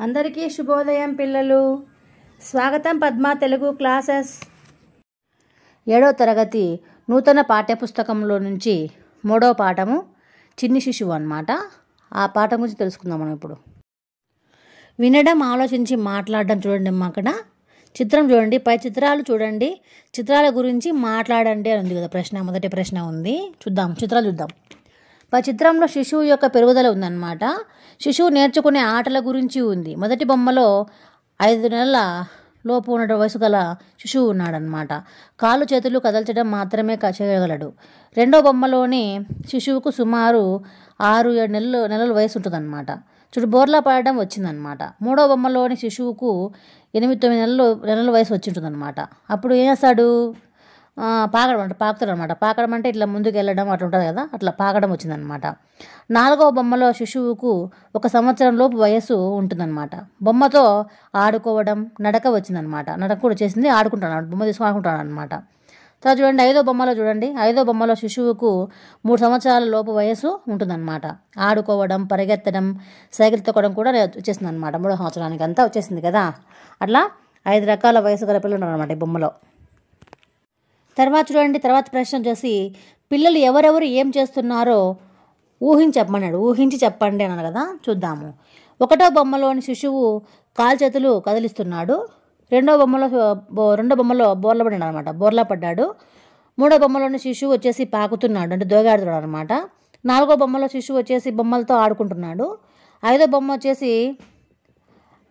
అందరికీ శుభోదయం పిల్లలు. స్వాగతం పద్మ తెలుగు క్లాసెస్. ఏడో తరగతి నూతన పాఠ్యపుస్తకంలో నుంచి మూడవ పాఠము చిన్ని శిశువు అన్నమాట. ఆ పాఠం గురించి తెలుసుకుందాం మనం ఇప్పుడు. వినడం ఆలోచించి మాట్లాడడం చూడండి అమ్మ అక్కడ. చిత్రం చూడండి పై చిత్రాలు చూడండి. చిత్రాల గురించి మాట్లాడండి అని ఉంది కదా ప్రశ్న మొదటి ప్రశ్న ఉంది. చూద్దాం చిత్రాలు చూద్దాం. చిత్రంలో శిశువు యొక్క పెరుగుదల ఉందన్నమాట. శిశువు నేర్చుకునే ఆటల గురించి ఉంది. మొదటి బొమ్మలో ఐదు నెలల లోపు ఉన్న వయసు గల శిశువు ఉన్నాడనమాట కాళ్ళు చేతులు కదల్చడం మాత్రమే చేయగలడు రెండో బొమ్మలోని శిశువుకు సుమారు ఆరు ఏడు నెలలు నెలల వయసు ఉంటుందన్నమాట. చూడు బోర్లా పడడం వచ్చిందనమాట మూడో బొమ్మలోని శిశువుకు ఎనిమిది తొమ్మిది నెలలు నెలల వయసు వచ్చి ఉంటుందన్నమాట అప్పుడు ఏం చేస్తాడు? పాకడం అంటే పాకుతాడు అనమాట పాకడం అంటే ఇట్లా ముందుకు వెళ్ళడం అట్లా ఉంటుంది కదా అట్లా పాకడం వచ్చిందనమాట నాలుగవ బొమ్మలో శిశువుకు ఒక సంవత్సరం లోపు వయస్సు ఉంటుందన్నమాట. బొమ్మతో ఆడుకోవడం నడక వచ్చిందనమాట నడక కూడా చేసింది ఆడుకుంటాను బొమ్మ తీసుకుని ఆడుకుంటాను అనమాట తర్వాత చూడండి ఐదో బొమ్మలో చూడండి. ఐదో బొమ్మలో శిశువుకు మూడు సంవత్సరాల లోపు వయసు ఉంటుందన్నమాట. ఆడుకోవడం పరిగెత్తడం సైకిల్ తొక్కడం కూడా వచ్చేసింది అనమాట మూడో సంవత్సరానికి అంతా వచ్చేసింది కదా. అట్లా ఐదు రకాల వయసు గల పిల్లలు ఉన్నారు అనమాట ఈ బొమ్మలో. తర్వాత చూడండి తర్వాత ప్రశ్న వచ్చేసి పిల్లలు ఎవరెవరు ఏం చేస్తున్నారో ఊహించి చెప్పమన్నాడు. ఊహించి చెప్పండి అన్నాడు కదా చూద్దాము. ఒకటో బొమ్మలోని శిశువు కాలు చేతులు కదిలిస్తున్నాడు. రెండో బొమ్మలో బో- రెండో బొమ్మలో బోర్ల పడ్డాడు అనమాట బోర్లా పడ్డాడు. మూడో బొమ్మలోని శిశువు వచ్చేసి పాకుతున్నాడు అంటే దోగాడుతున్నాడు అనమాట నాలుగో బొమ్మలో శిశువు వచ్చేసి బొమ్మలతో ఆడుకుంటున్నాడు. ఐదో బొమ్మ వచ్చేసి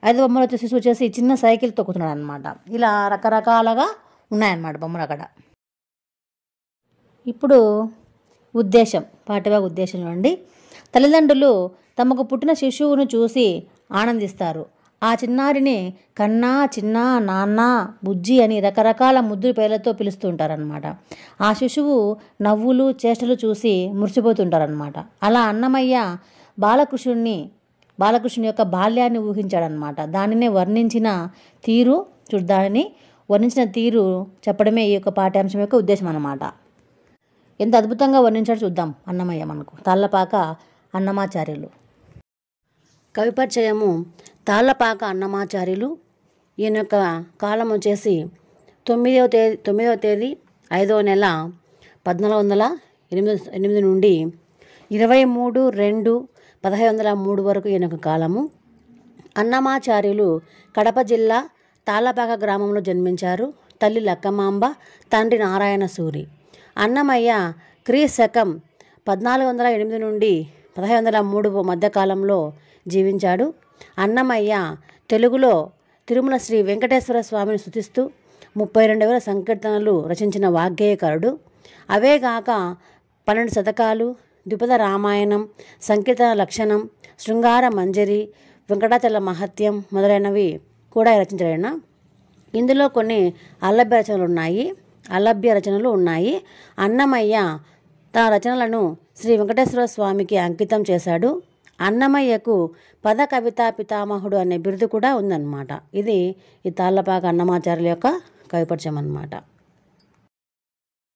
ఐదో బొమ్మలో వచ్చేసి శిశువు వచ్చేసి చిన్న సైకిల్ తొక్కుతున్నాడు అనమాట ఇలా రకరకాలుగా ఉన్నాయన్నమాట బొమ్మలు అక్కడ. ఇప్పుడు ఉద్దేశం పాఠభాగ ఉద్దేశం అండి తల్లిదండ్రులు తమకు పుట్టిన శిశువును చూసి ఆనందిస్తారు. ఆ చిన్నారిని కన్నా చిన్న నాన్న బుజ్జి అని రకరకాల ముద్దు పేర్లతో పిలుస్తుంటారనమాట ఆ శిశువు నవ్వులు చేష్టలు చూసి మురిసిపోతుంటారనమాట అలా అన్నమయ్య బాలకృష్ణుణ్ణి బాలకృష్ణుని యొక్క బాల్యాన్ని ఊహించాడనమాట దానినే వర్ణించిన తీరు చూడు దానిని వర్ణించిన తీరు చెప్పడమే ఈ యొక్క పాఠ్యాంశం యొక్క ఉద్దేశం అనమాట ఎంత అద్భుతంగా వర్ణించాడు చూద్దాం. అన్నమయ్య మనకు. తాళ్ళపాక అన్నమాచార్యులు. కవిపరిచయము తాళ్ళపాక అన్నమాచార్యులు. ఈయన యొక్క కాలం వచ్చేసి తొమ్మిదవ తేదీ తొమ్మిదవ తేదీ ఐదవ నెల పద్నాలుగు వందల ఎనిమిది ఎనిమిది నుండి ఇరవై మూడు రెండు పదహైదు వందల మూడు వరకు ఈయన యొక్క కాలము. అన్నమాచార్యులు కడప జిల్లా తాళ్ళపాక గ్రామంలో జన్మించారు. తల్లి లక్కమాంబ తండ్రి నారాయణ సూరి. అన్నమయ్య క్రీ శకం పద్నాలుగు వందల ఎనిమిది నుండి పదహైదు వందల మూడు మధ్యకాలంలో జీవించాడు. అన్నమయ్య తెలుగులో తిరుమల శ్రీ వెంకటేశ్వర స్వామిని స్తుతిస్తూ ముప్పై రెండు వేల సంకీర్తనలు రచించిన వాగ్గేయకారుడు. అవేగాక పన్నెండు శతకాలు ద్విపద రామాయణం సంకీర్తన లక్షణం శృంగార మంజరి వెంకటాచల మహత్యం మొదలైనవి కూడా రచించాడు ఇందులో కొన్ని అల్లభ్య రచనలు ఉన్నాయి. అలభ్య రచనలు ఉన్నాయి. అన్నమయ్య తన రచనలను శ్రీ వెంకటేశ్వర స్వామికి అంకితం చేశాడు. అన్నమయ్యకు పద కవితా పితామహుడు అనే బిరుదు కూడా ఉందన్నమాట. ఇది ఈ తాళ్ళపాక అన్నమాచార్యుల యొక్క కవిపరిచయం అన్నమాట.